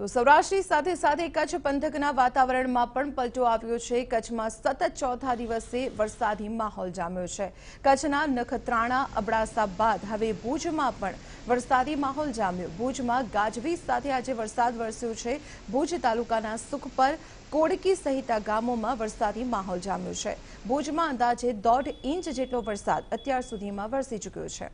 તો સૌરાષ્ટ્રની સાથે સાથે કચ્છ પંથકના વાતાવરણમાં પણ પલટો આવ્યો છે. કચ્છમાં સતત ચોથા દિવસે વરસાદી માહોલ જામ્યો છે. કચ્છના નખત્રાણા, અબડાસા બાદ હવે ભુજમાં પણ વરસાદી માહોલ જામ્યો. ભુજમાં ગાજવીજ સાથે આજે વરસાદ વરસ્યો છે. ભુજ તાલુકાના સુખપર કોડકી સહિતના ગામોમાં વરસાદી માહોલ જામ્યો છે. ભુજમાં અંદાજે દોઢ ઇંચ જેટલો વરસાદ અત્યાર સુધીમાં વરસી ચૂક્યો છે.